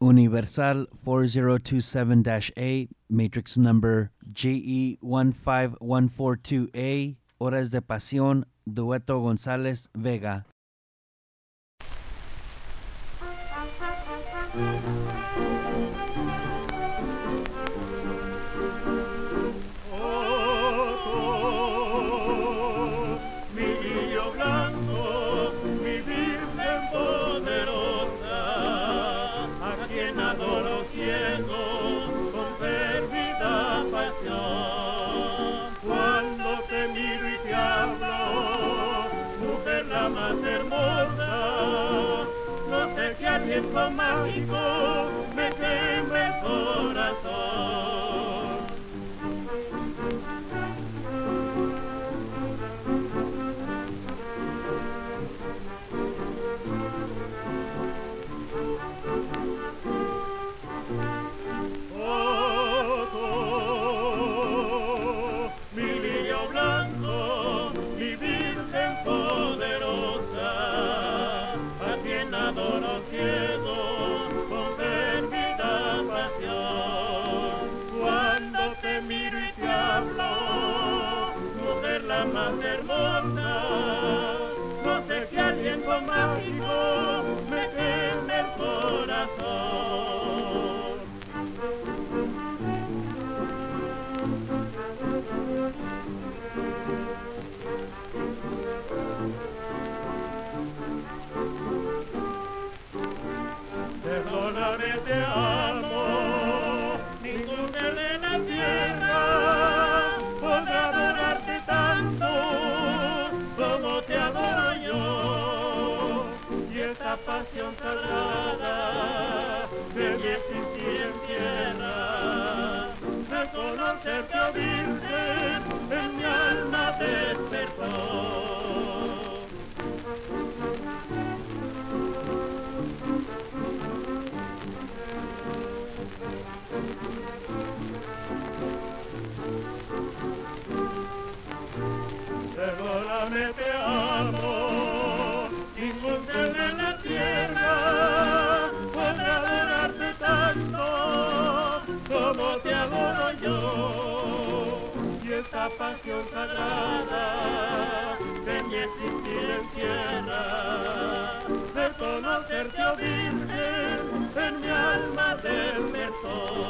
Universal 4027-A, matrix number E GE15142A, Horas de Pasión, Dueto González Vega. No más hermosa, no sé qué aliento mágico pasión sagrada de mi existir en tierra, de conocerte, oh en mi alma despertó. Perdóname, te amo, esta pasión sagrada de mi existir en tierra, de conocerte, oh Virgen, en mi alma despertó.